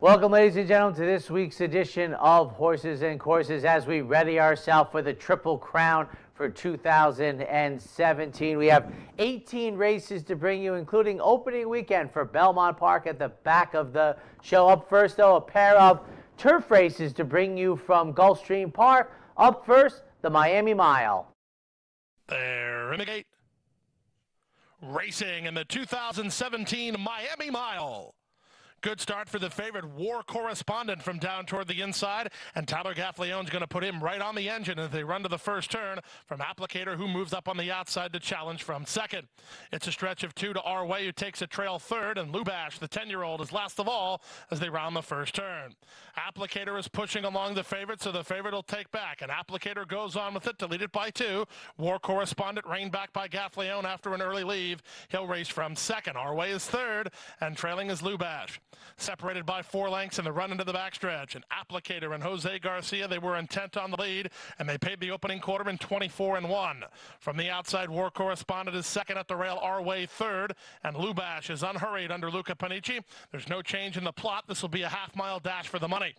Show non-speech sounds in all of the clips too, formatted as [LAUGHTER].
Welcome, ladies and gentlemen, to this week's edition of Horses and Courses as we ready ourselves for the Triple Crown for 2017. We have 18 races to bring you, including opening weekend for Belmont Park at the back of the show. Up first, though, a pair of turf races to bring you from Gulfstream Park. Up first, the Miami Mile. There in the gate. Racing in the 2017 Miami Mile. Good start for the favorite war correspondent from down toward the inside. And Tyler Gaffalione's going to put him right on the engine as they run to the first turn from Applicator, who moves up on the outside to challenge from second. It's a stretch of two to our way, who takes a trail third. And Lubash, the 10 year old, is last of all as they round the first turn. Applicator is pushing along the favorite, so the favorite will take back. And Applicator goes on with it to lead it by two. War correspondent reined back by Gaffalione after an early leave. He'll race from second. Our way is third, and trailing is Lubash separated by four lengths in the run into the backstretch. An applicator and Jose Garcia, they were intent on the lead, and they paid the opening quarter in 24 and 1. From the outside, War Correspondent is second at the rail, our way third, and Lubash is unhurried under Luca Panici. There's no change in the plot. This will be a half mile dash for the money.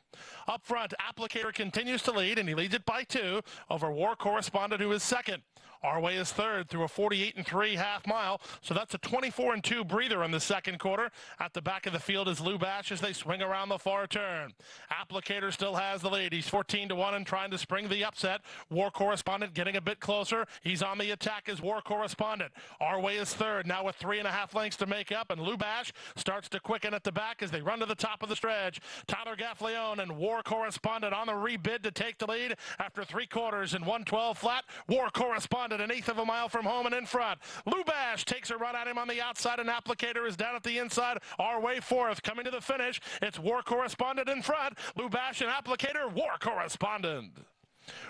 Up front, Applicator continues to lead, and he leads it by two over War Correspondent, who is second. Our way is third through a 48 and 3 half mile. So that's a 24 and 2 breather in the second quarter. At the back of the field is Lubash as they swing around the far turn. Applicator still has the lead. He's 14 to 1 and trying to spring the upset. War Correspondent getting a bit closer. He's on the attack as War Correspondent. Our way is third now with three and a half lengths to make up. And Lubash starts to quicken at the back as they run to the top of the stretch. Tyler Gaffalione and War Correspondent on the rebid to take the lead after three quarters and 112 flat. War Correspondent an eighth of a mile from home and in front. Lubash takes a run at him on the outside, and Applicator is down at the inside. Our way fourth. Coming to the finish, it's War Correspondent in front. Lubash and Applicator, War Correspondent.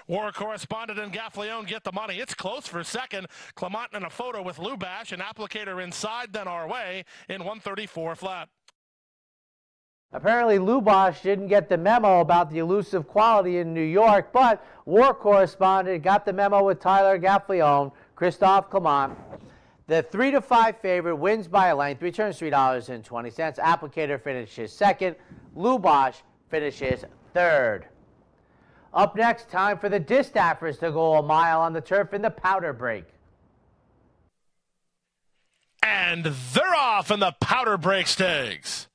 War correspondent and Gaffalione get the money. It's close for second. Clement in a photo with Lubash and Applicator inside, then our way in 134 flat. Apparently, Lubash didn't get the memo about the elusive quality in New York, but war correspondent got the memo with Tyler Gaffalione, Christophe Clement. The three to five favorite wins by a length, returns three dollars and twenty cents. Applicator finishes second. Lubash finishes third. Up next, time for the distaffers to go a mile on the turf in the powder break. And they're off in the powder break stakes.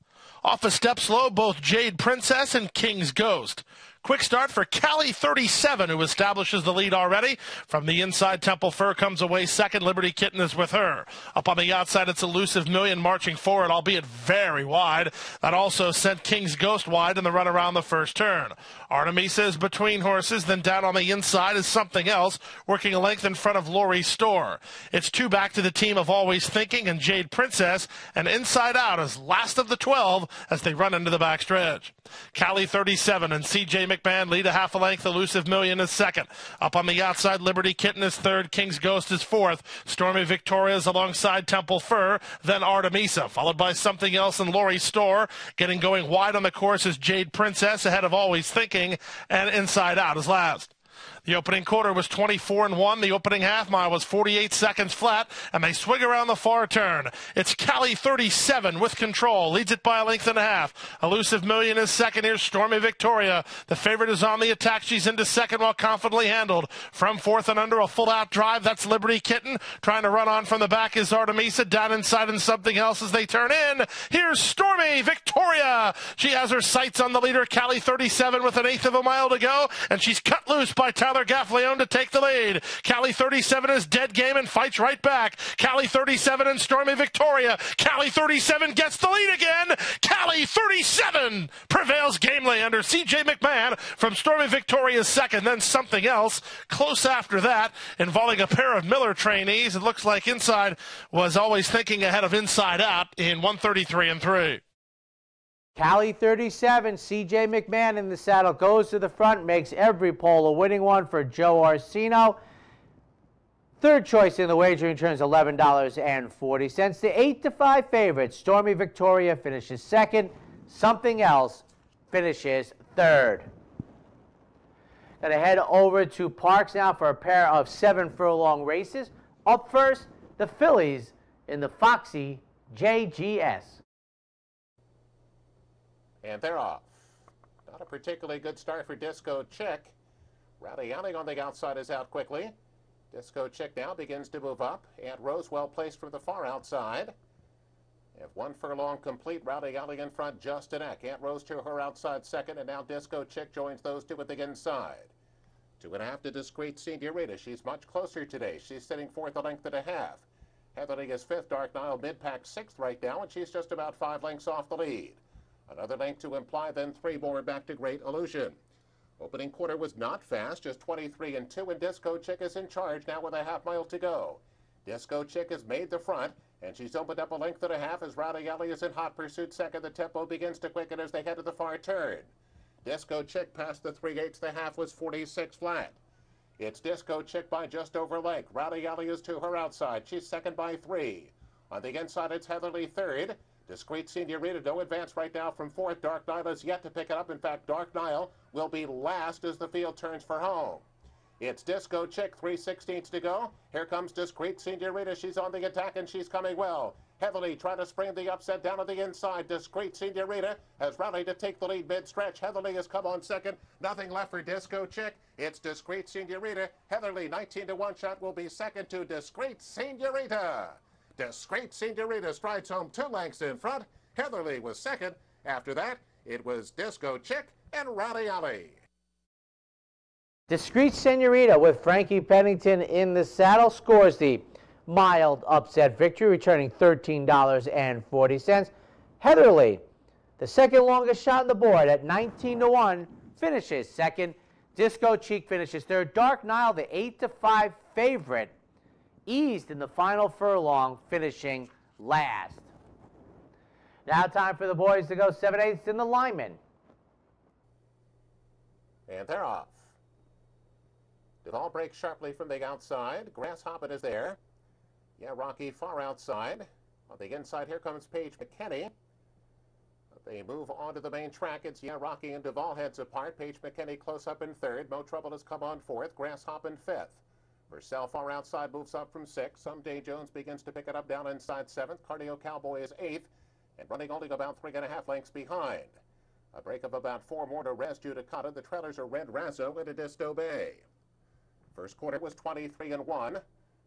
Off a step slow, both Jade Princess and King's Ghost. Quick start for Cali 37, who establishes the lead already. From the inside, Temple Fur comes away second. Liberty Kitten is with her. Up on the outside, it's Elusive Million marching forward, albeit very wide. That also sent King's Ghost wide in the run around the first turn. Artemisa is between horses, then down on the inside is something else, working a length in front of Lori Store. It's two back to the team of Always Thinking and Jade Princess, and inside out is last of the 12 as they run into the backstretch. Cali 37 and CJ McMahon lead a half a length. Elusive Million is second. Up on the outside, Liberty Kitten is third. King's Ghost is fourth. Stormy Victoria is alongside Temple Fur. Then Artemisa, followed by something else and Lori Store. Getting going wide on the course is Jade Princess ahead of Always Thinking. And Inside Out is last. The opening quarter was 24 and 1. The opening half mile was 48 seconds flat, and they swing around the far turn. It's Cali 37 with control, leads it by a length and a half. Elusive Million is second. here. Stormy Victoria. The favorite is on the attack. She's into second while confidently handled. From fourth and under a full out drive, that's Liberty Kitten. Trying to run on from the back is Artemisa. Down inside and something else as they turn in. Here's Stormy Victoria. She has her sights on the leader, Cali 37, with an eighth of a mile to go, and she's cut loose by Tyler. Tyler Gaffalione to take the lead. Cali 37 is dead game and fights right back. Cali 37 and Stormy Victoria. Cali 37 gets the lead again. Cali 37 prevails gamely under CJ McMahon from Stormy Victoria's second. Then something else close after that involving a pair of Miller trainees. It looks like Inside was always thinking ahead of Inside Out in 133 and 3. Cali 37, CJ McMahon in the saddle, goes to the front, makes every pole a winning one for Joe Orseno. Third choice in the wagering turns $11.40. The 8 to 5 favorite, Stormy Victoria, finishes second. Something else finishes third. Going to head over to Parx now for a pair of seven furlong races. Up first, the fillies in the Foxy JGS. And they're off. Not a particularly good start for Disco Chick. Young on the outside is out quickly. Disco Chick now begins to move up. Aunt Rose well placed from the far outside. If one furlong complete, Rowdy Alley in front just a neck. Aunt Rose to her outside second, and now Disco Chick joins those two at the inside. Two and a half to Discreet Senorita. She's much closer today. She's sitting fourth a length and a half. Heatherly is fifth, Dark Nile mid-pack sixth right now, and she's just about five lengths off the lead. Another length to imply, then three more back to Great Illusion. Opening quarter was not fast, just 23 and 2, and Disco Chick is in charge now with a half mile to go. Disco Chick has made the front, and she's opened up a length and a half as Rowdy Alley is in hot pursuit second. The tempo begins to quicken as they head to the far turn. Disco Chick past the three eighths. The half was 46 flat. It's Disco Chick by just over length. Rowdy Alley is to her outside. She's second by three. On the inside, it's Heatherly third. Discreet Senorita, no advance right now from fourth. Dark Nile is yet to pick it up. In fact, Dark Nile will be last as the field turns for home. It's Disco Chick, 3 16ths to go. Here comes Discreet Senorita. She's on the attack and she's coming well. Heatherly trying to spring the upset down on the inside. Discreet Senorita has rallied to take the lead mid-stretch. Heatherly has come on second. Nothing left for Disco Chick. It's Discreet Senorita. Heatherly, 19 to 1 shot, will be second to Discreet Senorita. Discreet Senorita strides home two lengths in front. Heatherly was second. After that, it was Disco Chick and Rowdy Alley. Discreet Senorita with Frankie Pennington in the saddle scores the mild upset victory, returning $13.40. Heatherly, the second longest shot on the board at 19 to 1, finishes second. Disco Chick finishes third. Dark Nile, the 8 to 5 favorite, eased in the final furlong, finishing last. Now time for the boys to go 7 eighths in the lineman. And they're off. Duval breaks sharply from the outside. Grasshopper is there. Yeah, Rocky far outside. On the inside, here comes Page McKenney. They move on to the main track. It's yeah, Rocky and Duval heads apart. Page McKenney close up in third. Mo Trouble has come on fourth. Grasshopper fifth. Purcell far outside moves up from sixth. Someday Jones begins to pick it up down inside seventh. Cardio Cowboy is eighth and running only about three and a half lengths behind. A break of about four more to Res Judicata. The trailers are Red Razzo and Edisto Bay. First quarter was 23 and 1.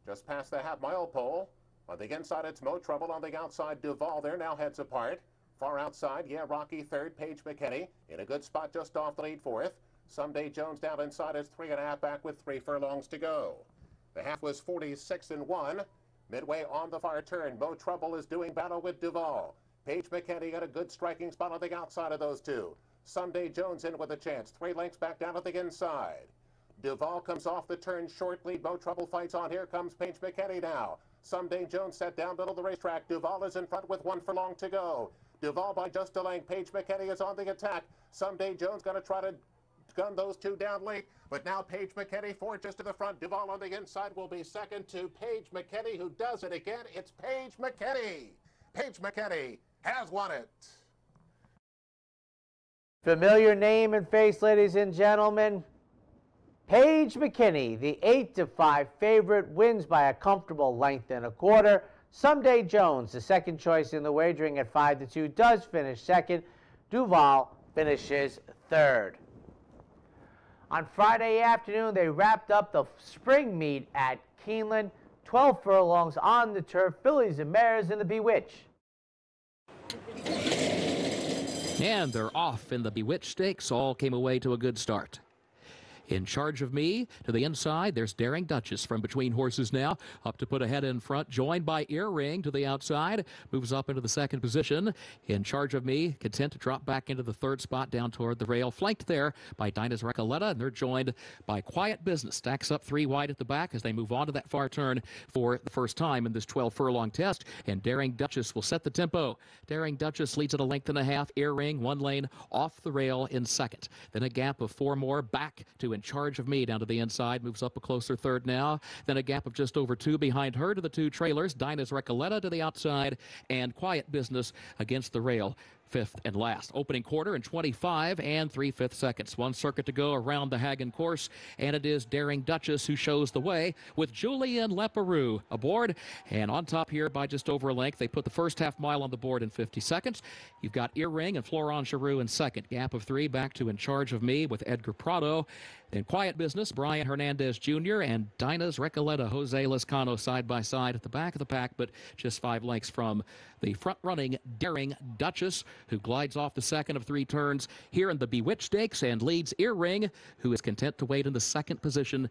Just past the half mile pole. On the inside, it's Mo Trouble. On the outside, Duval. They're now heads apart. Far outside, yeah, Rocky third. Page McKenney in a good spot just off the lead fourth. Someday Jones down inside is three and a half back with three furlongs to go. The half was 46 and 1. Midway on the far turn, Mo Trouble is doing battle with Duval. Page McKenney got a good striking spot on the outside of those two. Someday Jones in with a chance. Three lengths back down at the inside. Duval comes off the turn short lead. Mo Trouble fights on. Here comes Page McKenney now. Someday Jones set down middle of the racetrack. Duval is in front with one furlong to go. Duval by just a length. Page McKenney is on the attack. Someday Jones going to try to gun those two down late. But now Page McKenney four just to the front. Duval on the inside will be second to Page McKenney, who does it again. It's Page McKenney. Page McKenney has won it. Familiar name and face, ladies and gentlemen. Page McKenney, the 8 to 5 favorite, wins by a comfortable length and a quarter. Someday Jones, the second choice in the wagering at 5 to 2, does finish second. Duval finishes third. On Friday afternoon, they wrapped up the spring meet at Keeneland. 12 furlongs on the turf, fillies and mares in the Bewitch. And they're off in the Bewitch Stakes. All came away to a good start. In charge of me to the inside, there's Daring Duchess from between horses now, up to put ahead in front, joined by Earring to the outside, moves up into the second position. In charge of me, content to drop back into the third spot down toward the rail, flanked there by Dinah's Recoleta, and they're joined by Quiet Business. Stacks up three wide at the back as they move on to that far turn for the first time in this 12 furlong test, and Daring Duchess will set the tempo. Daring Duchess leads at a length and a half, Earring, one lane off the rail in second. Then a gap of four more back to in charge of me down to the inside. Moves up a closer third now. Then a gap of just over two behind her to the two trailers. Dinah's Recoleta to the outside. And Quiet Business against the rail. Fifth and last. Opening quarter in 25 and three fifth seconds. One circuit to go around the Haggin course, and it is Daring Duchess who shows the way with Julien Leparoux aboard. And on top here by just over a length, they put the first half mile on the board in 50 seconds. You've got Earring and Florent Geroux in second. Gap of three back to In Charge of Me with Edgar Prado. In quiet business, Brian Hernandez Jr. and Dinah's Recoleta Jose Lezcano side by side at the back of the pack, but just five lengths from the front running Daring Duchess, who glides off the second of three turns here in the Bewitched Stakes and leads Earring, who is content to wait in the second position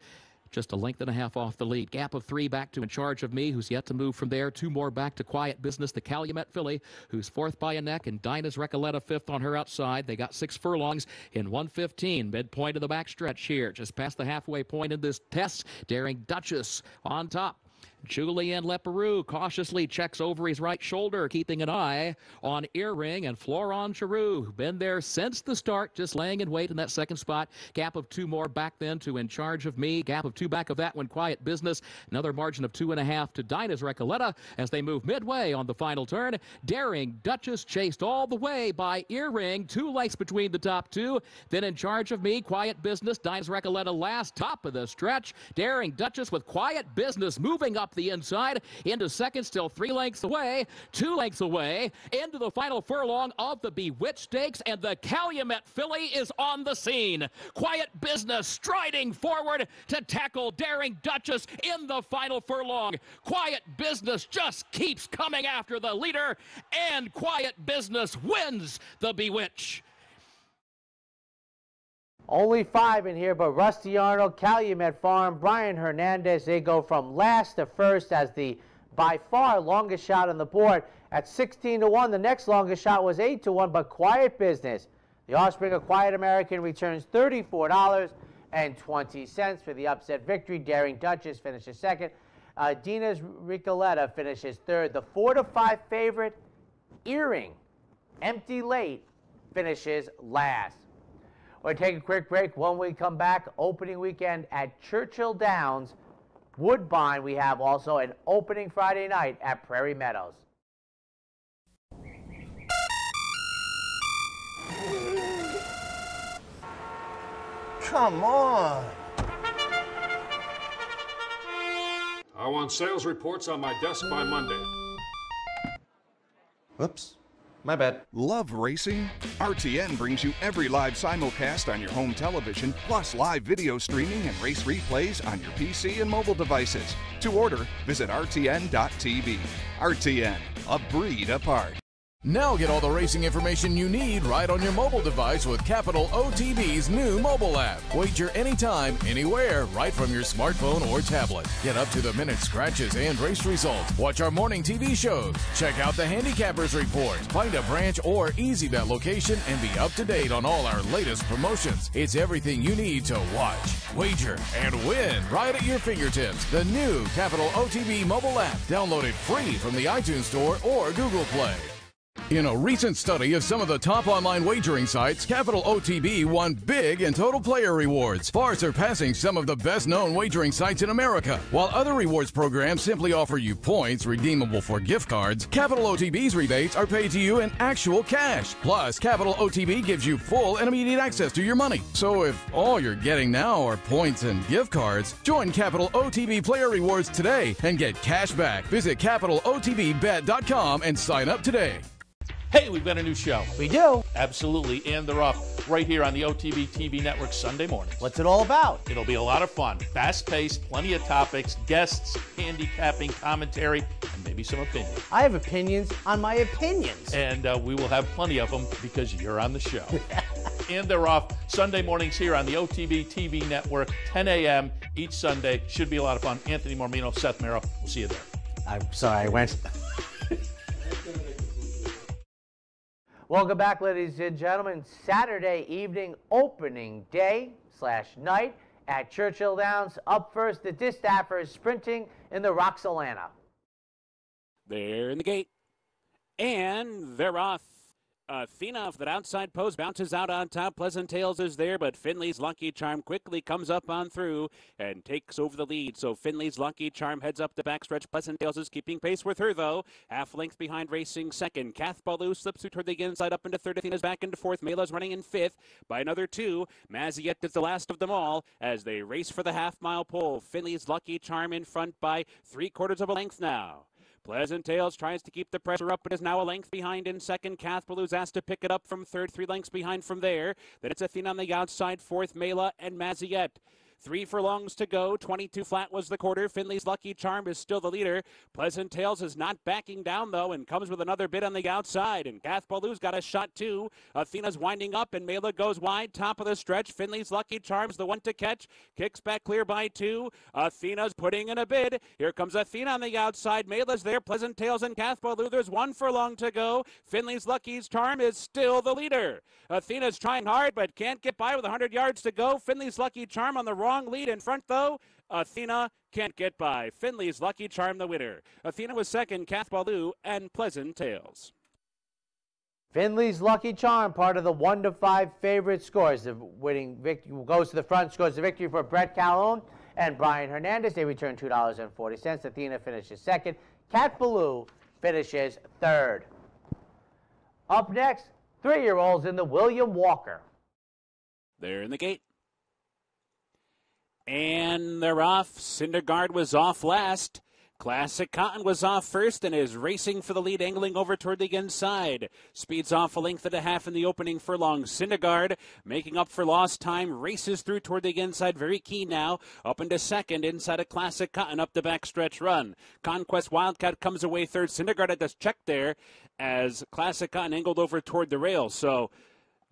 just a length and a half off the lead. Gap of three back to In Charge of Me, who's yet to move from there. Two more back to Quiet Business, the Calumet filly, who's fourth by a neck, and Dinah's Recoleta fifth on her outside. They got six furlongs in 115. Midpoint of the backstretch here, just past the halfway point in this test. Daring Duchess on top. Julien Leparoux cautiously checks over his right shoulder, keeping an eye on Earring and Florent Geroux. Been there since the start, just laying in wait in that second spot. Gap of two more back then to In Charge of Me. Gap of two back of that one, Quiet Business. Another margin of two and a half to Dinah's Recoleta as they move midway on the final turn. Daring Duchess chased all the way by Earring. Two lengths between the top two. Then In Charge of Me, Quiet Business. Dinah's Recoleta last, top of the stretch. Daring Duchess with Quiet Business moving up the inside into second, still three lengths away, two lengths away, into the final furlong of the Bewitched Stakes, and the Calumet filly is on the scene. Quiet Business striding forward to tackle Daring Duchess in the final furlong. Quiet Business just keeps coming after the leader, and Quiet Business wins the Bewitch. Only five in here, but Rusty Arnold, Calumet Farm, Brian Hernandez, they go from last to first as the by far longest shot on the board at 16 to 1. The next longest shot was 8 to 1, but quiet business. The offspring of Quiet American returns $34.20 for the upset victory. Daring Duchess finishes second. Uh, Dinah's Recoleta finishes third. The 4 to 5 favorite, Earring, empty late, finishes last. We're going to take a quick break. When we come back, opening weekend at Churchill Downs, Woodbine. We have also an opening Friday night at Prairie Meadows. Come on. I want sales reports on my desk by Monday. Whoops. My bad. Love racing? RTN brings you every live simulcast on your home television, plus live video streaming and race replays on your PC and mobile devices. To order, visit RTN.tv. RTN, a breed apart. Now get all the racing information you need right on your mobile device with Capital OTB's new mobile app. Wager anytime, anywhere, right from your smartphone or tablet. Get up to the minute scratches and race results. Watch our morning TV shows. Check out the Handicappers Report. Find a branch or easy bet location and be up to date on all our latest promotions. It's everything you need to watch, wager, and win right at your fingertips. The new Capital OTB mobile app. Download it free from the iTunes Store or Google Play. In a recent study of some of the top online wagering sites, Capital OTB won big in total player rewards, far surpassing some of the best known wagering sites in America. While other rewards programs simply offer you points redeemable for gift cards, Capital OTB's rebates are paid to you in actual cash. Plus, Capital OTB gives you full and immediate access to your money. So if all you're getting now are points and gift cards, join Capital OTB Player Rewards today and get cash back. Visit CapitalOTBBet.com and sign up today. Hey, we've got a new show. We do. Absolutely. And they're off right here on the OTB TV network Sunday morning. What's it all about? It'll be a lot of fun. Fast paced, plenty of topics, guests, handicapping, commentary, and maybe some opinions. I have opinions on my opinions. And uh, we will have plenty of them because you're on the show. [LAUGHS] and they're off Sunday mornings here on the OTB TV network, 10 a.m. each Sunday. Should be a lot of fun. Anthony Mormino, Seth Merrow. We'll see you there. I'm sorry, I went. Welcome back, ladies and gentlemen. Saturday evening opening day slash night at Churchill Downs. Up first, the Distaffers sprinting in the Roxelana. They're in the gate. And they're off Uh, Athena off that outside post bounces out on top. Pleasant Tales is there, but Finley's Lucky Charm quickly comes up on through and takes over the lead. So Finley's Lucky Charm heads up the backstretch. Pleasant Tales is keeping pace with her, though. Half length behind racing second. Kath Baloo slips through toward the inside up into third. Athena's back into fourth. Mela's running in fifth by another two. Maziette is the last of them all as they race for the half mile pole. Finley's Lucky Charm in front by three quarters of a length now. Pleasant Tales tries to keep the pressure up, but is now a length behind in second. Kath Ballew's asked to pick it up from third, three lengths behind from there. Then it's Athena on the outside, fourth, Mela and Maziette. Three furlongs to go. 22 flat was the quarter. Finley's Lucky Charm is still the leader. Pleasant Tales is not backing down, though, and comes with another bit on the outside. And Kath Ballew's got a shot, too. Athena's winding up, and Mela goes wide. Top of the stretch. Finley's Lucky Charm's the one to catch. Kicks back clear by two. Athena's putting in a bid. Here comes Athena on the outside. Mela's there. Pleasant Tales and Kath Ballew. There's one furlong to go. Finley's Lucky Charm is still the leader. Athena's trying hard, but can't get by with 100 yards to go. Finley's Lucky Charm on the wrong lead in front, though. Athena can't get by. Finley's Lucky Charm the winner. Athena was second, Kath Ballew and Pleasant Tales. Finley's Lucky Charm, part of the one to five favorite scores. The winning victory goes to the front, scores the victory for Brett Calhoun and Brian Hernandez. They return $2.40. Athena finishes second. Cat Baloo finishes third. Up next, three-year-olds in the William Walker. They're in the gate. And they're off. Cindergard was off last. Classic Cotton was off first and is racing for the lead, angling over toward the inside. Speeds off a length and a half in the opening furlong. Cindergard making up for lost time, races through toward the inside. Very keen now. Up into second, inside a Classic Cotton, up the backstretch run. Conquest Wildcat comes away third. Cindergard had to check there as Classic Cotton angled over toward the rail. So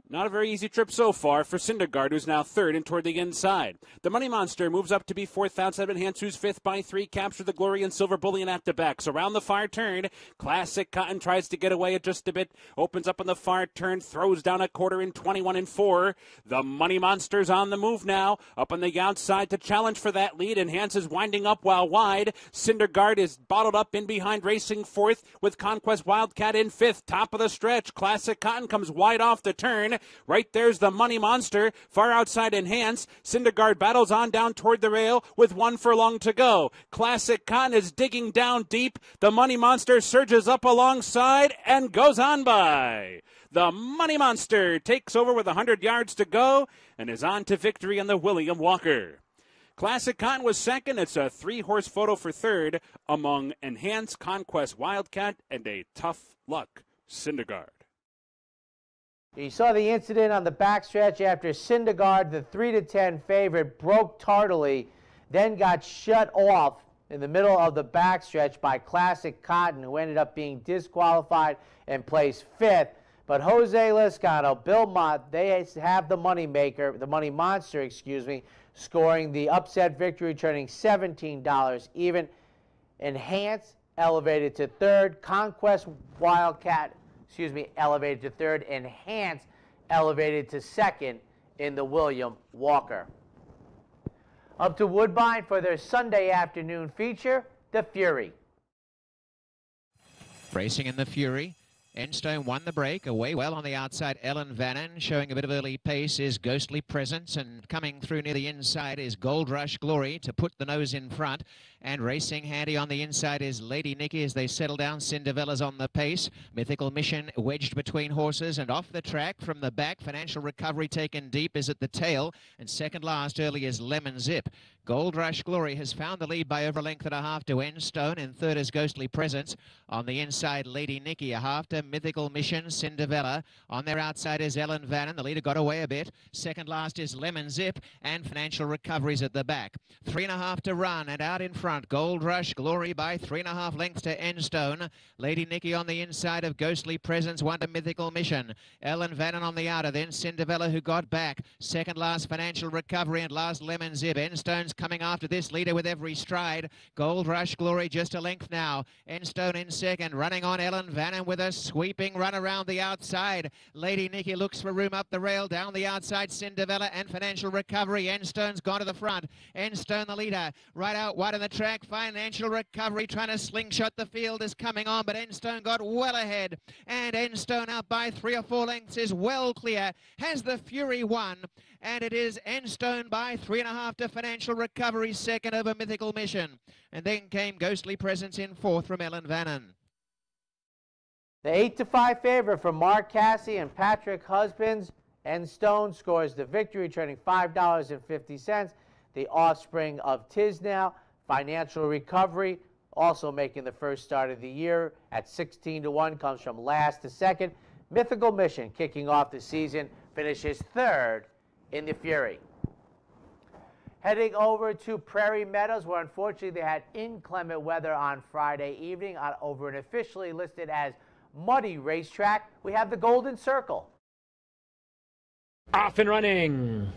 not a very easy trip so far for Cindergard, who's now third and toward the inside. The Money Monster moves up to be fourth outside of Hans, who's fifth by three. Capture the Glory and Silver Bullion at the back. So around the far turn, Classic Cotton tries to get away just a bit. Opens up on the far turn, throws down a quarter in 21 and 4. The Money Monster's on the move now. Up on the outside to challenge for that lead. And Hans is winding up while wide. Cindergard is bottled up in behind, racing fourth with Conquest Wildcat in fifth. Top of the stretch. Classic Cotton comes wide off the turn. Right there's the Money Monster, far outside Enhance. Cindergard battles on down toward the rail with one furlong to go. Classic Cotton is digging down deep. The Money Monster surges up alongside and goes on by. The Money Monster takes over with 100 yards to go and is on to victory on the William Walker. Classic Cotton was second. It's a three horse photo for third among Enhanced Conquest Wildcat and a tough luck Cindergard. You saw the incident on the backstretch after Cindergard, the 3 to 10 favorite, broke tardily, then got shut off in the middle of the backstretch by Classic Cotton, who ended up being disqualified and placed fifth. But Jose Lezcano, Bill Mott, they have the money maker, the money monster, excuse me, scoring the upset victory, turning $17 even. Enhance elevated to third. Conquest Wildcat excuse me, elevated to third. Enhance elevated to second in the William Walker. Up to Woodbine for their Sunday afternoon feature, The Fury. Racing in The Fury. Enstone won the break. Away well on the outside. Ellen Vannon showing a bit of early pace is Ghostly Presence. And coming through near the inside is Gold Rush Glory to put the nose in front. And racing handy on the inside is Lady Nikki as they settle down. Cinderella's on the pace. Mythical Mission wedged between horses and off the track from the back. Financial Recovery taken deep is at the tail. And second last early is Lemon Zip. Gold Rush Glory has found the lead by over a length and a half to Enstone. And third is Ghostly Presence. On the inside, Lady Nikki a half to Mythical Mission, Cinderella. On their outside is Ellen Vannon. The leader got away a bit. Second last is Lemon Zip. And Financial Recoveries at the back. Three and a half to run and out in front. Gold Rush Glory by three and a half lengths to Enstone. Lady Nikki on the inside of Ghostly Presence. One to Mythical Mission. Ellen Vannon on the outer. Then Cinderella who got back. Second last Financial Recovery and last Lemon Zip. Enstone's coming after this leader with every stride. Gold Rush Glory just a length now. Enstone in second, running on Ellen Vannon with a sweeping run around the outside. Lady Nikki looks for room up the rail, down the outside. Cinderella and Financial Recovery. Enstone's gone to the front. Enstone the leader, right out wide on the track. Financial Recovery trying to slingshot the field is coming on, but Enstone got well ahead. And Enstone out by three or four lengths is well clear. Has the Fury won? And it is Enstone by three and a half to Financial Recovery second over Mythical Mission. And then came Ghostly Presence in fourth from Ellen Vannon. The 8 to 5 favorite from Mark Casse and Patrick Husbands Enstone scores the victory, trading $5.50. The offspring of Tiznow, Financial Recovery, also making the first start of the year at 16 to 1, comes from last to second. Mythical Mission kicking off the season, finishes third in the Fury. Heading over to Prairie Meadows, where unfortunately they had inclement weather on Friday evening on, over an officially listed as muddy racetrack. We have the Golden Circle. Off and running.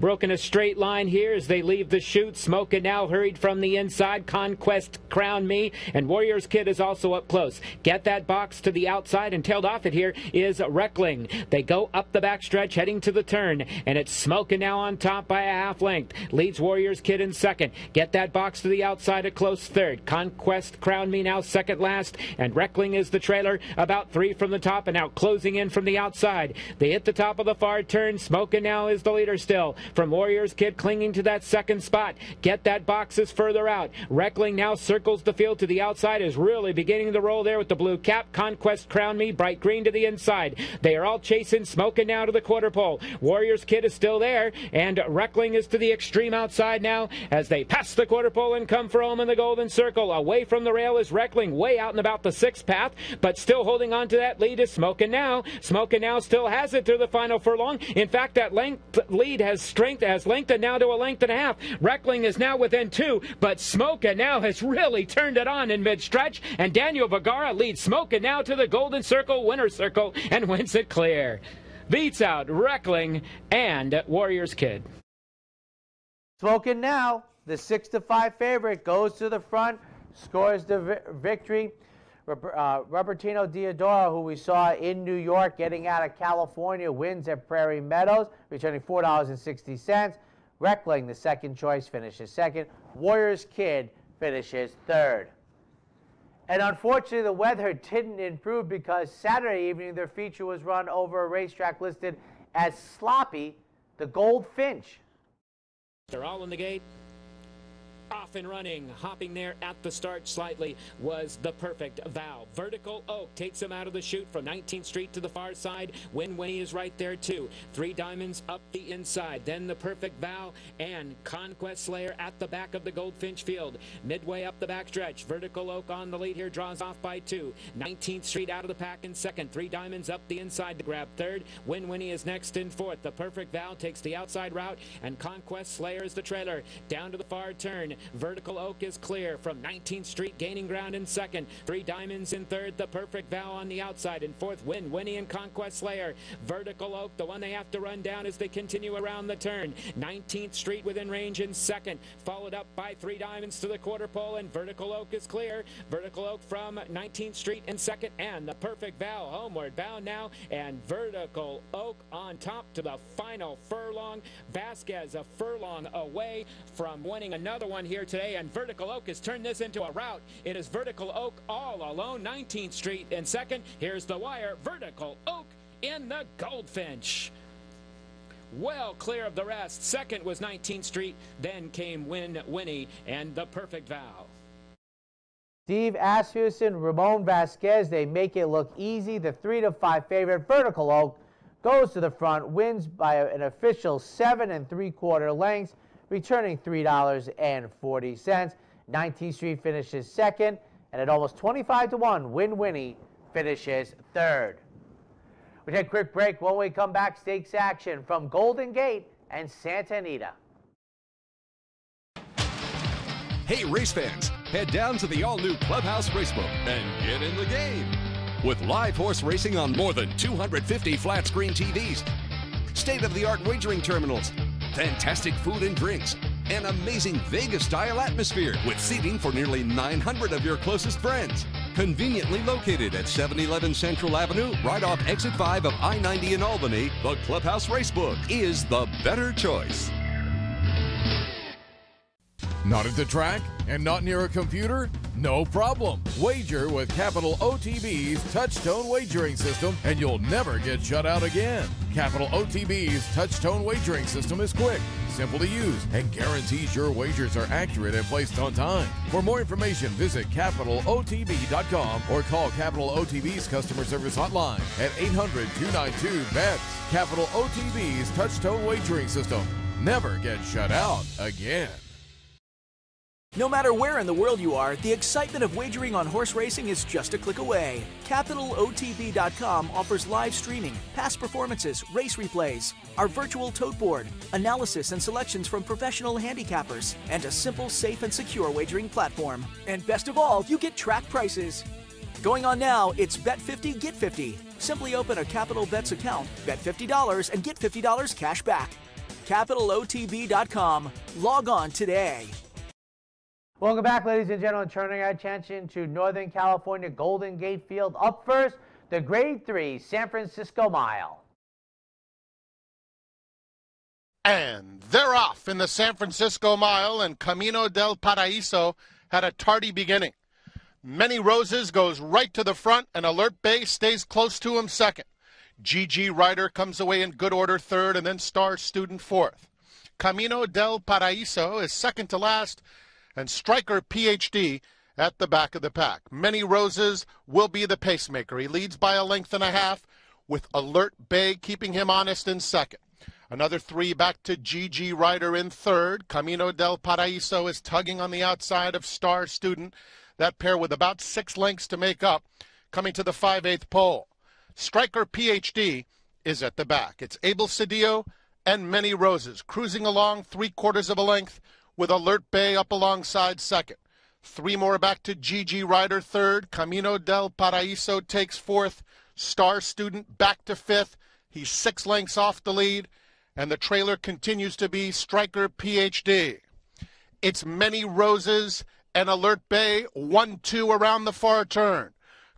Broken a straight line here as they leave the chute. Smoke and now hurried from the inside. Conquest crown me. And Warriors Kid is also up close. Get that box to the outside and tailed off it here is Reckling. They go up the backstretch heading to the turn. And it's Smoke and now on top by a half length. Leads Warriors Kid in second. Get that box to the outside a close third. Conquest crown me now second last. And Reckling is the trailer about three from the top and now closing in from the outside. They hit the top of the far turn. Smoke and now is the leader still from Warriors Kid clinging to that second spot. Get that boxes further out. Reckling now circles the field to the outside, is really beginning to roll there with the blue cap. Conquest Crown Me, bright green to the inside. They are all chasing, smoking now to the quarter pole. Warriors Kid is still there, and Reckling is to the extreme outside now as they pass the quarter pole and come for home in the golden circle. Away from the rail is Reckling, way out and about the sixth path, but still holding on to that lead is Smoking Now. Smoking Now still has it through the final furlong. In fact, that length lead has strength has lengthened now to a length and a half. Reckling is now within two, but Smokin' now has really turned it on in mid-stretch, and Daniel Vergara leads Smokin' now to the Golden Circle winner circle and wins it clear. Beats out Reckling and Warriors Kid. Smoking now, the six to five favorite goes to the front, scores the vi victory. Uh, Robertino Diodoro, who we saw in New York getting out of California, wins at Prairie Meadows, returning $4.60. Reckling, the second choice, finishes second. Warriors Kid finishes third. And unfortunately, the weather didn't improve because Saturday evening their feature was run over a racetrack listed as sloppy, the Goldfinch. They're all in the gate off and running. Hopping there at the start slightly was the perfect vow. Vertical Oak takes him out of the chute from 19th Street to the far side. Win Winnie is right there too. Three diamonds up the inside. Then the perfect vow and Conquest Slayer at the back of the Goldfinch field. Midway up the backstretch. Vertical Oak on the lead here draws off by two. 19th Street out of the pack in second. Three diamonds up the inside to grab third. Win Winnie is next in fourth. The perfect vow takes the outside route and Conquest Slayer is the trailer. Down to the far turn. Vertical Oak is clear from 19th Street, gaining ground in second. Three Diamonds in third. The Perfect Vow on the outside. In fourth, Win Winnie and Conquest Slayer. Vertical Oak, the one they have to run down as they continue around the turn. 19th Street within range in second, followed up by Three Diamonds to the quarter pole, and Vertical Oak is clear. Vertical Oak from 19th Street in second, and the Perfect Vow homeward bound now, and Vertical Oak on top to the final furlong. Vazquez a furlong away from winning another one here today, and Vertical Oak has turned this into a route. It is Vertical Oak all alone, 19th Street in second. Here's the wire, Vertical Oak in the Goldfinch. Well clear of the rest. Second was 19th Street, then came Win Winnie and the Perfect Vow. Steve Asmussen, Ramon Vazquez, they make it look easy. The three to five favorite, Vertical Oak, goes to the front, wins by an official seven and three quarter lengths returning $3.40. 19th Street finishes second, and at almost 25 to 1, Win Winnie finishes third. We take a quick break. When we come back, stakes action from Golden Gate and Santa Anita. Hey, race fans, head down to the all new Clubhouse Racebook and get in the game. With live horse racing on more than 250 flat screen TVs, state of the art wagering terminals, fantastic food and drinks, an amazing Vegas style atmosphere with seating for nearly 900 of your closest friends. Conveniently located at 711 Central Avenue, right off exit 5 of I 90 in Albany, the Clubhouse Racebook is the better choice. Not at the track and not near a computer? No problem. Wager with Capital OTB's Touchtone Wagering System and you'll never get shut out again. Capital OTB's Touchtone Wagering System is quick, simple to use, and guarantees your wagers are accurate and placed on time. For more information, visit CapitalOTB.com or call Capital OTB's customer service hotline at 800 292 BETS. Capital OTB's Touchtone Wagering System. Never get shut out again. No matter where in the world you are, the excitement of wagering on horse racing is just a click away. CapitalOTB.com offers live streaming, past performances, race replays, our virtual tote board, analysis and selections from professional handicappers, and a simple, safe, and secure wagering platform. And best of all, you get track prices. Going on now, it's Bet 50, get 50. Simply open a Capital Bets account, bet $50, and get $50 cash back. CapitalOTB.com. Log on today. Welcome back, ladies and gentlemen. Turning our attention to Northern California Golden Gate Field. Up first, the Grade 3 San Francisco Mile. And they're off in the San Francisco Mile, and Camino del Paraíso had a tardy beginning. Many Roses goes right to the front, and Alert Bay stays close to him second. GG Rider comes away in good order third, and then Star Student fourth. Camino del Paraíso is second to last, and Striker PhD at the back of the pack. Many Roses will be the pacemaker. He leads by a length and a half, with Alert Bay keeping him honest in second. Another three back to GG Rider in third. Camino del Paraíso is tugging on the outside of Star Student. That pair with about six lengths to make up, coming to the 5 8 pole. Striker PhD is at the back. It's Abel Cedillo and Many Roses cruising along three quarters of a length with Alert Bay up alongside second. Three more back to GG Rider third. Camino del Paraíso takes fourth. Star Student back to fifth. He's six lengths off the lead. And the trailer continues to be Striker PhD. It's Many Roses and Alert Bay 1 2 around the far turn.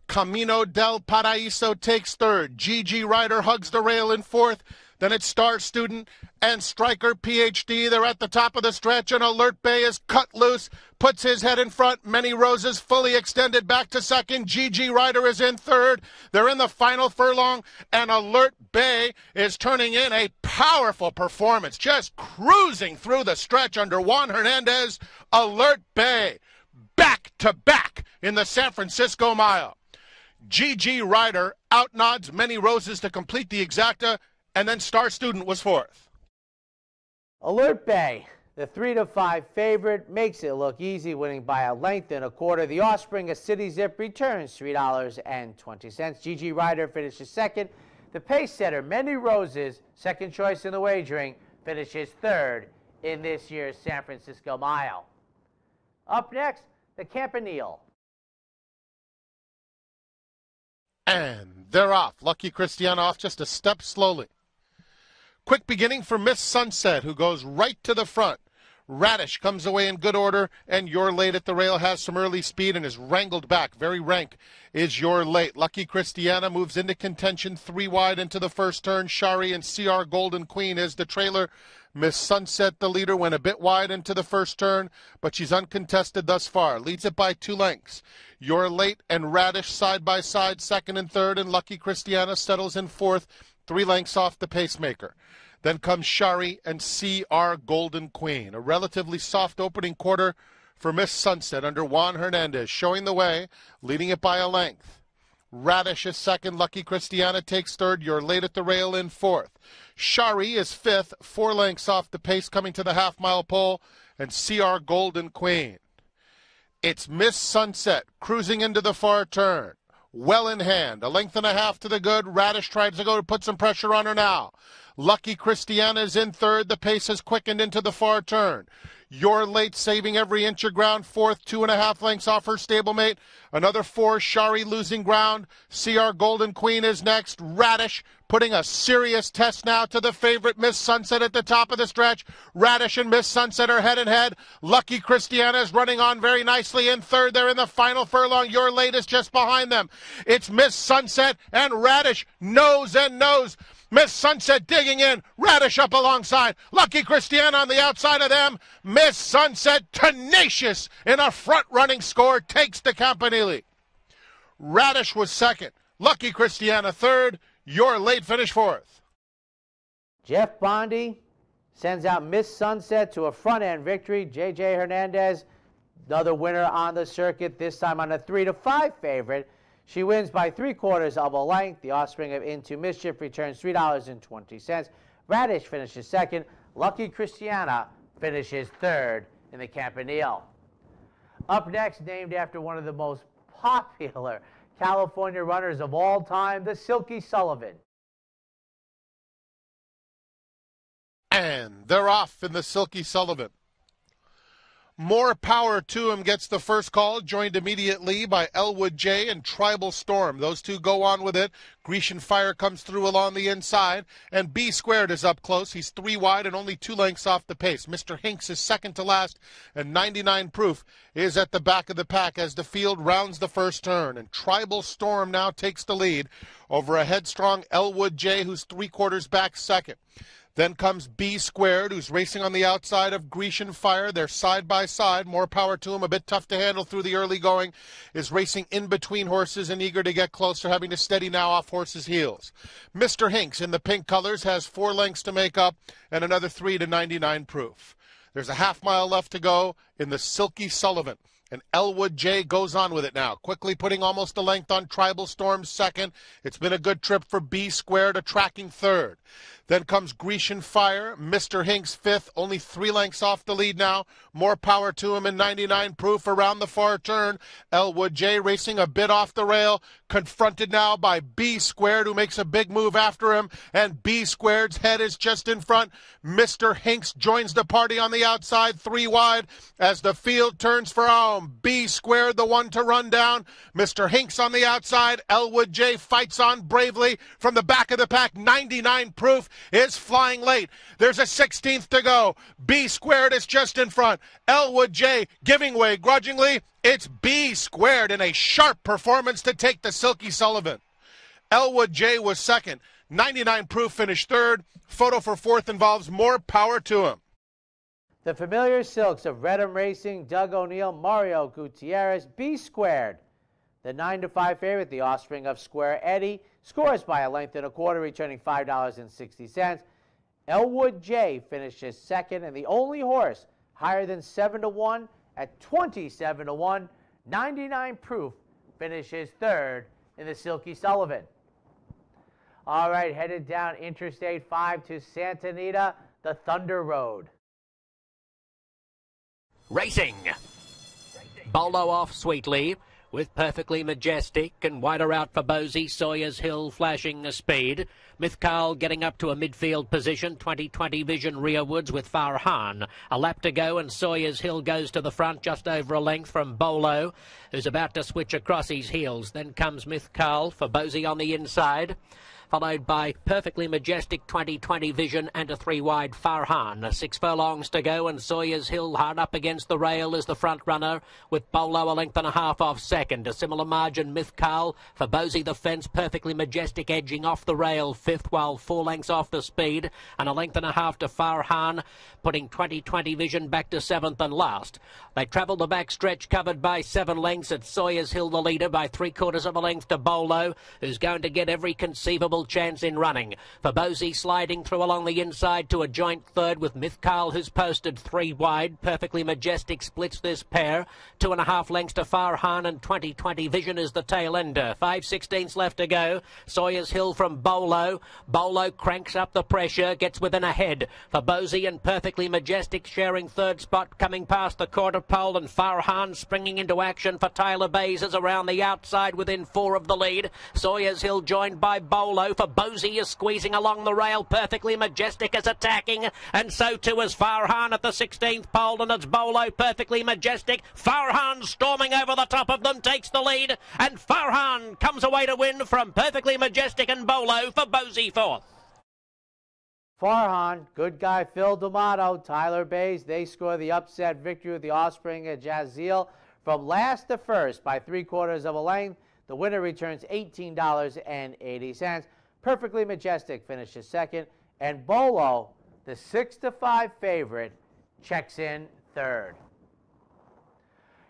Camino del Paraíso takes third. GG Rider hugs the rail in fourth. Then it's Star Student and Striker PhD. They're at the top of the stretch, and Alert Bay is cut loose, puts his head in front. Many Roses fully extended back to second. GG Rider is in third. They're in the final furlong, and Alert Bay is turning in a powerful performance, just cruising through the stretch under Juan Hernandez. Alert Bay back to back in the San Francisco Mile. GG Rider outnods Many Roses to complete the exacta and then Star Student was fourth. Alert Bay, the three to five favorite, makes it look easy, winning by a length and a quarter. The offspring of City Zip returns three dollars and twenty cents. GG Rider finishes second. The pace setter, Many Roses, second choice in the wagering, finishes third in this year's San Francisco Mile. Up next, the Campanile. And they're off. Lucky Christiana off just a step slowly. Quick beginning for Miss Sunset, who goes right to the front. Radish comes away in good order, and Your Late at the Rail has some early speed and is wrangled back. Very rank is Your Late. Lucky Christiana moves into contention three wide into the first turn. Shari and CR Golden Queen is the trailer. Miss Sunset, the leader, went a bit wide into the first turn, but she's uncontested thus far. Leads it by two lengths. Your Late and Radish side by side, second and third, and Lucky Christiana settles in fourth, three lengths off the pacemaker. Then comes Shari and CR Golden Queen. A relatively soft opening quarter for Miss Sunset under Juan Hernandez, showing the way, leading it by a length. Radish is second. Lucky Christiana takes third. You're late at the rail in fourth. Shari is fifth, four lengths off the pace coming to the half mile pole, and CR Golden Queen. It's Miss Sunset cruising into the far turn. Well in hand. A length and a half to the good. Radish tries to go to put some pressure on her now. Lucky Christiana is in third. The pace has quickened into the far turn. Your late saving every inch of ground, fourth, two and a half lengths off her stablemate. Another four, Shari losing ground. CR Golden Queen is next. Radish putting a serious test now to the favorite Miss Sunset at the top of the stretch. Radish and Miss Sunset are head and head. Lucky Christiana is running on very nicely in third. They're in the final furlong. Your late is just behind them. It's Miss Sunset and Radish nose and nose. Miss Sunset digging in. Radish up alongside. Lucky Christiana on the outside of them. Miss Sunset tenacious in a front running score takes the Campanile. Radish was second. Lucky Christiana third. Your late finish fourth. Jeff Bonde sends out Miss Sunset to a front end victory. JJ Hernandez, another winner on the circuit, this time on a 3 to 5 favorite. She wins by three quarters of a length. The offspring of Into Mischief returns $3.20. Radish finishes second. Lucky Christiana finishes third in the Campanile. Up next, named after one of the most popular California runners of all time, the Silky Sullivan. And they're off in the Silky Sullivan. More power to him gets the first call, joined immediately by Elwood J and Tribal Storm. Those two go on with it. Grecian Fire comes through along the inside, and B squared is up close. He's three wide and only two lengths off the pace. Mr. Hinks is second to last, and 99 proof is at the back of the pack as the field rounds the first turn. And Tribal Storm now takes the lead over a headstrong Elwood J, who's three quarters back second. Then comes B squared, who's racing on the outside of Grecian Fire. They're side by side. More power to him. A bit tough to handle through the early going. Is racing in between horses and eager to get closer, having to steady now off horses' heels. Mr. Hinks in the pink colors has four lengths to make up and another three to 99 proof. There's a half mile left to go in the Silky Sullivan. And Elwood J goes on with it now, quickly putting almost a length on Tribal Storm second. It's been a good trip for B squared, a tracking third. Then comes Grecian Fire, Mr. Hinks fifth, only three lengths off the lead now. More power to him in 99 proof around the far turn. Elwood J racing a bit off the rail, confronted now by B squared, who makes a big move after him, and B squared's head is just in front. Mr. Hinks joins the party on the outside, three wide, as the field turns for home. B squared, the one to run down. Mr. Hinks on the outside. Elwood J fights on bravely from the back of the pack, 99 proof is flying late. There's a 16th to go. B squared is just in front. Elwood J giving way grudgingly. It's B squared in a sharp performance to take the Silky Sullivan. Elwood J was second. 99 proof finished third. Photo for fourth involves more power to him. The familiar silks of Reddam Racing, Doug O'Neill, Mario Gutierrez, B squared. The 9 to 5 favorite, the offspring of Square Eddie, scores by a length and a quarter, returning $5.60. Elwood J finishes second, and the only horse higher than 7 to 1 at 27 to 1, 99 proof, finishes third in the Silky Sullivan. All right, headed down Interstate 5 to Santa Anita, the Thunder Road. Racing. Bolo off sweetly with Perfectly Majestic and wider out for Bosie, Sawyer's Hill flashing a speed. Mythcal getting up to a midfield position, 2020 vision rearwards with Farhan. A lap to go and Sawyer's Hill goes to the front just over a length from Bolo, who's about to switch across his heels. Then comes Mythcal for Bosie on the inside followed by Perfectly Majestic 2020 Vision and a three wide Farhan. Six furlongs to go, and Sawyer's Hill hard up against the rail is the front runner, with Bolo a length and a half off second. A similar margin, Mythcal for Bosie the fence, Perfectly Majestic edging off the rail fifth, while four lengths off the speed, and a length and a half to Farhan, putting 2020 Vision back to seventh and last. They travel the back stretch covered by seven lengths at Sawyer's Hill, the leader by three quarters of a length to Bolo, who's going to get every conceivable chance in running. For Bosie sliding through along the inside to a joint third with Mythcal, who's posted three wide. Perfectly Majestic splits this pair. Two and a half lengths to Farhan and 2020 Vision is the tail ender. Five sixteenths left to go. Sawyer's Hill from Bolo. Bolo cranks up the pressure, gets within a head. For Bosie and Perfectly Majestic sharing third spot coming past the quarter pole and Farhan springing into action for Tyler Baze is around the outside within four of the lead. Sawyer's Hill joined by Bolo For Bosie is squeezing along the rail. Perfectly Majestic is attacking, and so too is Farhan at the 16th pole, and it's Bolo Perfectly Majestic. Farhan storming over the top of them takes the lead, and Farhan comes away to win from Perfectly Majestic and Bolo for Bosie fourth. Farhan, good guy Phil D'Amato, Tyler Baze, they score the upset victory with the offspring of Jazil from last to first by three quarters of a length. The winner returns $18.80. Perfectly Majestic finishes second, and Bolo, the six to five favorite, checks in third.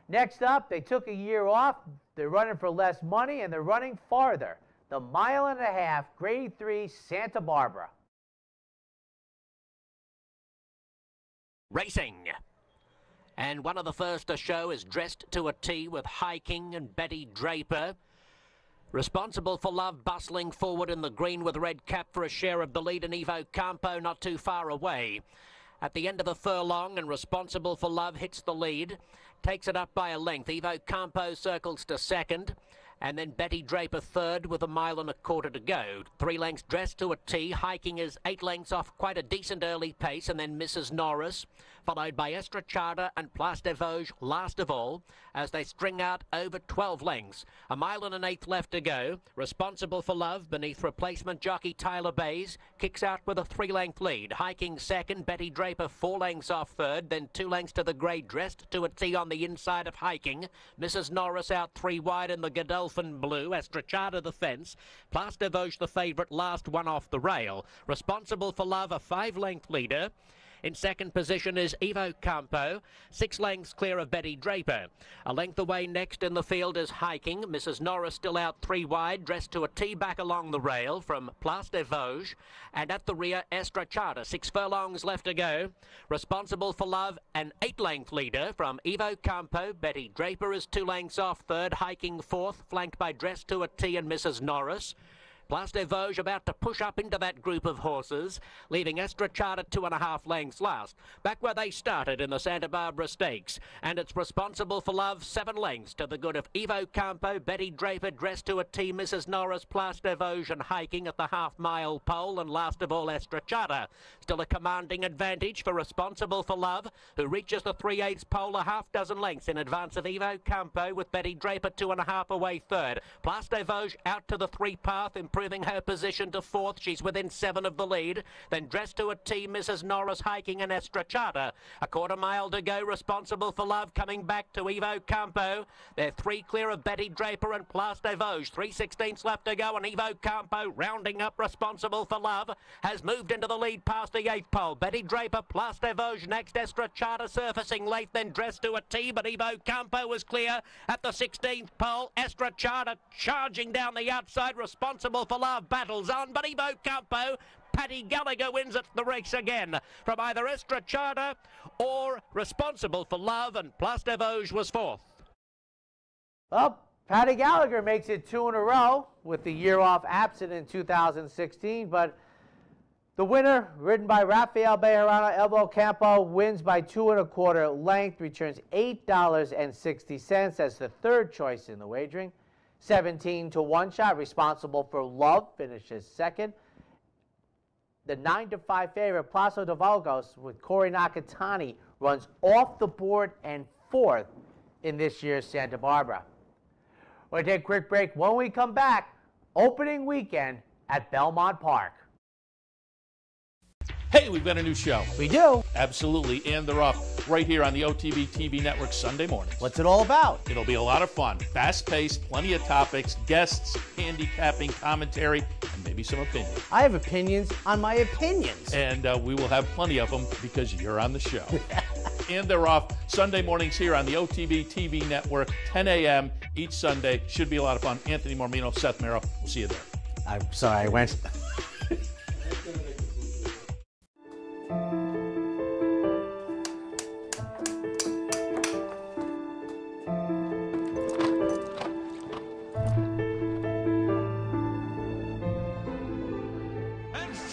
Next up, they took a year off. They're running for less money and they're running farther. The mile and a half, grade three, Santa Barbara. Racing. And one of the first to show is dressed to a T with hiking and Betty Draper. Responsible for love bustling forward in the green with red cap for a share of the lead and Evo Campo not too far away. At the end of the furlong and responsible for love hits the lead. Takes it up by a length. Evo Campo circles to second and then Betty Draper third with a mile and a quarter to go. Three lengths dressed to a T. Hiking is eight lengths off quite a decent early pace, and then Mrs. Norris, followed by Estrachada and Place des Vosges last of all, as they string out over 12 lengths. A mile and an eighth left to go. Responsible for love beneath replacement jockey Tyler Baze kicks out with a three-length lead. Hiking second, Betty Draper four lengths off third, then two lengths to the grey dressed to a T on the inside of Hiking. Mrs. Norris out three wide in the Godolphin blue. Estrachada the fence. Place des Vosges the favourite, last one off the rail. Responsible for love, a five-length leader. In second position is Evo Campo, six lengths clear of Betty Draper. A length away next in the field is Hiking. Mrs. Norris still out three wide, dressed to a T back along the rail from Place des Vosges. And at the rear, Estrachada, six furlongs left to go. Responsible for love, an eight length leader from Evo Campo. Betty Draper is two lengths off third, Hiking fourth, flanked by Dress to a T and Mrs. Norris. Place des Vosges about to push up into that group of horses, leaving Estrachada two and a half lengths last. Back where they started in the Santa Barbara Stakes. And it's responsible for love seven lengths to the good of Evo Campo, Betty Draper, dressed to a T, Mrs. Norris, Place des Vosges and hiking at the half mile pole, and last of all Estrachada. Still a commanding advantage for responsible for love, who reaches the 3 8 pole a half dozen lengths in advance of Evo Campo, with Betty Draper two and a half away third. Place des Vosges out to the three path, improving her position to fourth. She's within seven of the lead. Then dressed to a T, Mrs. Norris hiking an Estrachada. A quarter mile to go, responsible for love, coming back to Evo Campo. They're three clear of Betty Draper and Place des Vosges. Three sixteenths left to go, and Evo Campo, rounding up, responsible for love, has moved into the lead past the eighth pole. Betty Draper, Place Vosges next, Estrachada surfacing late, then dressed to a T, but Evo Campo was clear at the 16th pole. Estrachada charging down the outside, responsible for love, battles on, but Evo Campo Paddy Gallagher wins at the race again from either Estrachada or responsible for love, and Place des Vosges was fourth. Well, Paddy Gallagher makes it two in a row with the year off absent in 2016, but the winner, ridden by Rafael Bejarano, Evo Campo, wins by two and a quarter length, returns $8.60 as the third choice in the wagering. 17 to 1 shot, responsible for love, finishes second. The 9 to 5 favorite, Place des Vosges, with Corey Nakatani, runs off the board and fourth in this year's Santa Barbara. We'll take a quick break. When we come back, opening weekend at Belmont Park. Hey, we've got a new show. We do. Absolutely. And they're off right here on the OTB TV network Sunday morning. What's it all about? It'll be a lot of fun. Fast paced, plenty of topics, guests, handicapping, commentary, and maybe some opinions. I have opinions on my opinions. And uh, we will have plenty of them because you're on the show. [LAUGHS] and they're off Sunday mornings here on the OTB TV network, 10 a.m. each Sunday. Should be a lot of fun. Anthony Mormino, Seth Merrow. We'll see you there. I'm sorry, I went.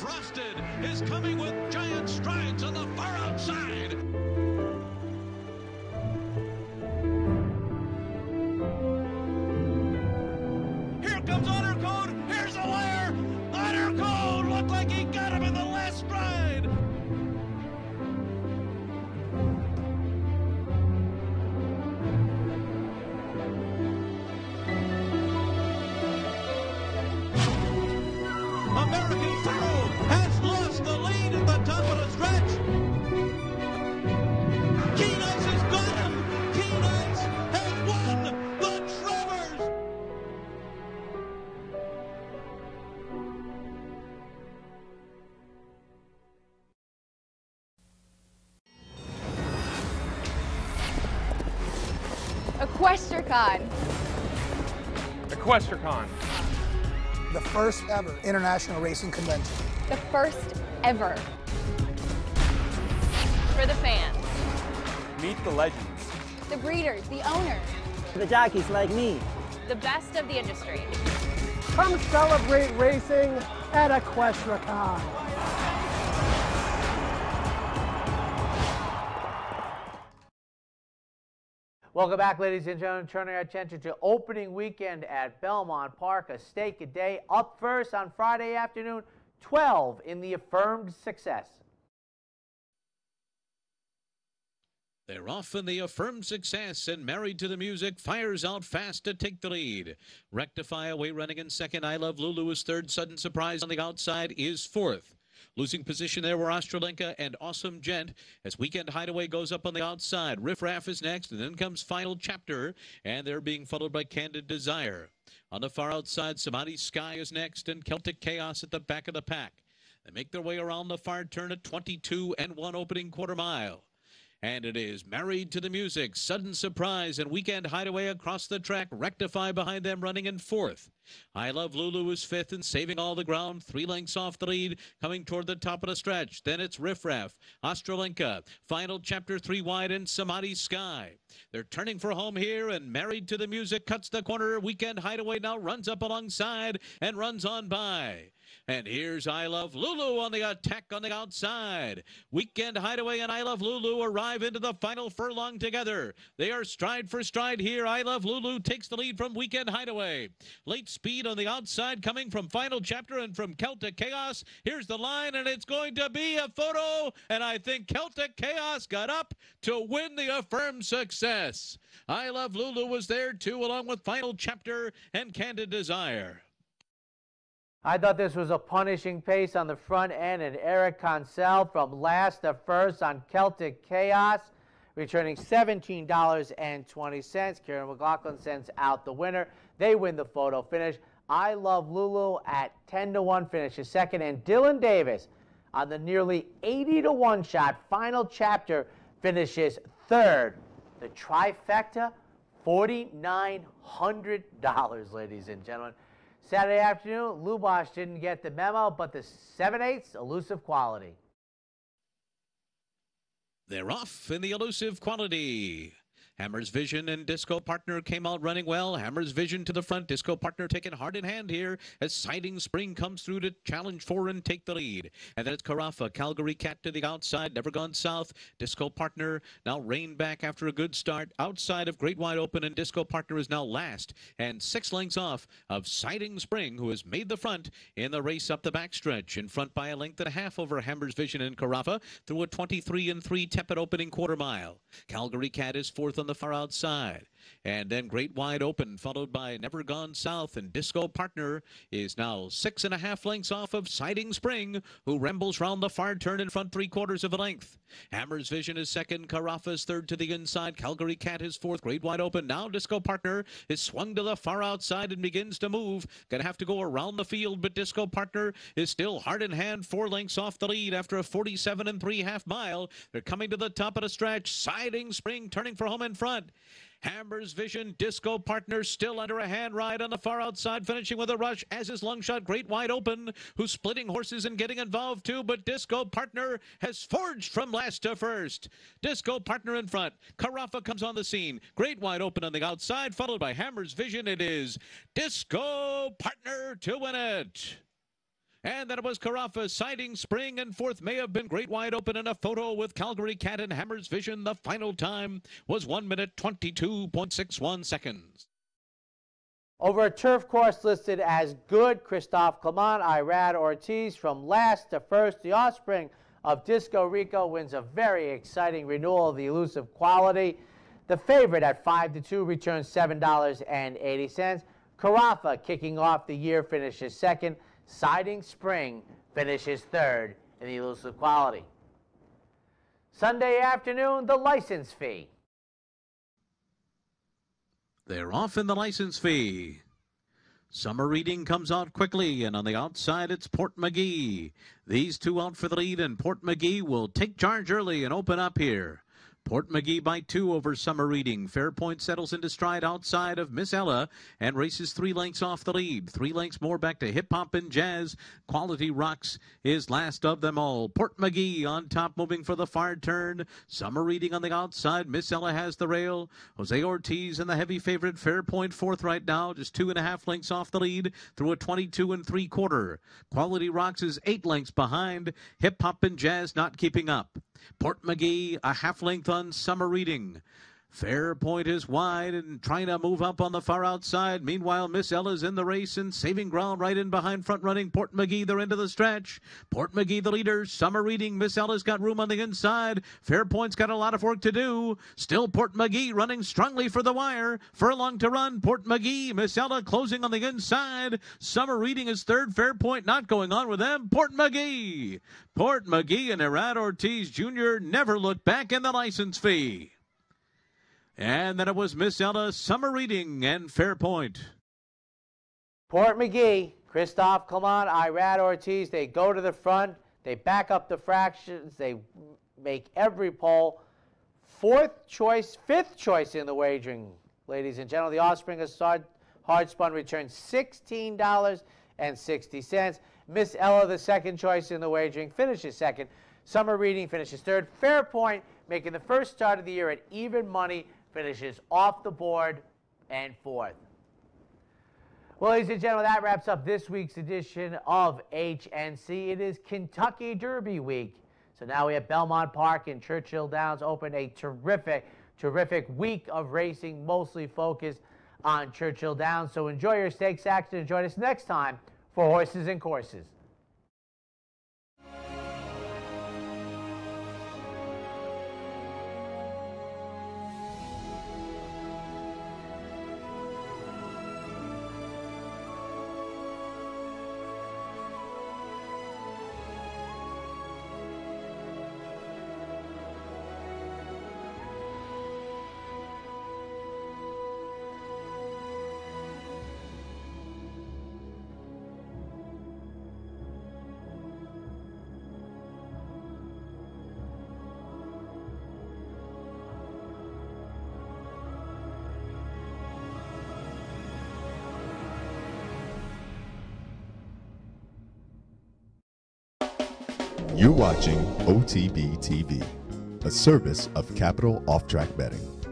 Frosted is coming with giant strides on the far outside. Equestricon. Equestricon. The first ever international racing convention. The first ever. For the fans. Meet the legends. The breeders, the owners. The jockeys like me. The best of the industry. Come celebrate racing at Equestricon. Welcome back, ladies and gentlemen. Turning our attention to opening weekend at Belmont Park. A stake a day up first on Friday afternoon, 12 in the affirmed success. They're off in the affirmed success, and Married to the Music fires out fast to take the lead. Rectify away running in second. I Love Lulu is third. Sudden Surprise on the outside is fourth. Losing position there were Australenka and Awesome Gent as Weekend Hideaway goes up on the outside. Riff Raff is next, and then comes Final Chapter, and they're being followed by Candid Desire. On the far outside, Samadhi Sky is next, and Celtic Chaos at the back of the pack. They make their way around the far turn at 22 and 1 opening quarter mile. And it is Married to the Music, Sudden Surprise, and Weekend Hideaway across the track. Rectify behind them running in fourth. I Love Lulu is fifth and saving all the ground. Three lengths off the lead, coming toward the top of the stretch. Then it's Riff Raff, Final Chapter three wide, and Samadhi Sky. They're turning for home here, and Married to the Music cuts the corner. Weekend Hideaway now runs up alongside and runs on by. And here's I Love Lulu on the attack on the outside. Weekend Hideaway and I Love Lulu arrive into the final furlong together. They are stride for stride here. I Love Lulu takes the lead from Weekend Hideaway. Late speed on the outside coming from Final Chapter and from Celtic Chaos. Here's the line, and it's going to be a photo. And I think Celtic Chaos got up to win the affirmed success. I Love Lulu was there too, along with Final Chapter and Candid Desire. I thought this was a punishing pace on the front end, and Eric Cancel from last to first on Celtic Chaos, returning $17.20. Kiaran McLaughlin sends out the winner. They win the photo finish. I Love Lulu at 10 to 1 finishes second, and Dylan Davis on the nearly 80 to 1 shot final chapter finishes third. The trifecta, $4,900, ladies and gentlemen. Saturday afternoon, Lubash didn't get the memo, but the 7 8 elusive quality. They're off in the elusive quality. Hammer's Vision and Disco Partner came out running well. Hammer's Vision to the front. Disco Partner taking hard in hand here as Siding Spring comes through to challenge for and take the lead. And then it's Carafa, Calgary Cat to the outside, never gone south. Disco Partner now reined back after a good start outside of Great Wide Open, and Disco Partner is now last and six lengths off of Siding Spring, who has made the front in the race up the backstretch. In front by a length and a half over Hammer's Vision and Carafa through a 23 and 3 tepid opening quarter mile. Calgary Cat is fourth on the far outside. And then Great Wide Open, followed by Never Gone South, and Disco Partner is now six and a half lengths off of Siding Spring, who rambles round the far turn in front three quarters of a length. Hammer's Vision is second, Carafa's third to the inside, Calgary Cat is fourth, Great Wide Open. Now Disco Partner is swung to the far outside and begins to move. Gonna have to go around the field, but Disco Partner is still hard in hand, four lengths off the lead after a 47 and three half mile. They're coming to the top of the stretch, Siding Spring turning for home in front. Hammer's Vision Disco Partner still under a hand ride on the far outside, finishing with a rush as his is Longshot Great Wide Open, who's splitting horses and getting involved too. But Disco Partner has forged from last to first. Disco Partner in front. Carafa comes on the scene. Great Wide Open on the outside, followed by Hammer's Vision. It is Disco Partner to win it. And then it was Carafa siding spring, and fourth may have been great wide open in a photo with Calgary Cat and Hammer's Vision. The final time was 1 minute 22.61 seconds. Over a turf course listed as good, Christophe Clement, Irad Ortiz from last to first. The offspring of Disco Rico wins a very exciting renewal of the elusive quality. The favorite at 5 to 2 returns $7.80. Carafa kicking off the year finishes second. Siding Spring finishes third in the elusive quality. Sunday afternoon, the license fee. They're off in the license fee. Summer reading comes out quickly, and on the outside it's Port McGee. These two out for the lead, and Port McGee will take charge early and open up here. Port McGee by two over summer reading. Fairpoint settles into stride outside of Miss Ella and races three lengths off the lead. Three lengths more back to hip hop and jazz. Quality Rocks is last of them all. Port McGee on top, moving for the far turn. Summer reading on the outside. Miss Ella has the rail. Jose Ortiz and the heavy favorite Fairpoint fourth right now, just two and a half lengths off the lead through a 22 and three quarter. Quality Rocks is eight lengths behind. Hip hop and jazz not keeping up. Port McGee, a half length summer reading. Fairpoint is wide and trying to move up on the far outside. Meanwhile, Miss Ella's in the race and saving ground right in behind front running Port McGee. They're into the stretch. Port McGee, the leader. Summer reading. Miss Ella's got room on the inside. Fairpoint's got a lot of work to do. Still Port McGee running strongly for the wire. Furlong to run. Port McGee. Miss Ella closing on the inside. Summer reading is third. Fairpoint not going on with them. Port McGee. Port McGee and Irad Ortiz Jr. never looked back in the license fee. And then it was Miss Ella Summer Reading and Fairpoint. Port McGee, Christophe Clement, Irad Ortiz, they go to the front, they back up the fractions, they make every poll. Fourth choice, fifth choice in the wagering, ladies and gentlemen. The offspring of hard spun returns $16.60. Miss Ella, the second choice in the wagering, finishes second. Summer Reading finishes third. Fairpoint, making the first start of the year at even money, finishes off the board and fourth. Well, ladies and gentlemen, that wraps up this week's edition of HNC. It is Kentucky Derby week. So now we have Belmont Park and Churchill Downs open a terrific, terrific week of racing, mostly focused on Churchill Downs. So enjoy your stakes action and join us next time for Horses and Courses. Watching OTB TV, a service of Capital Off Track Betting.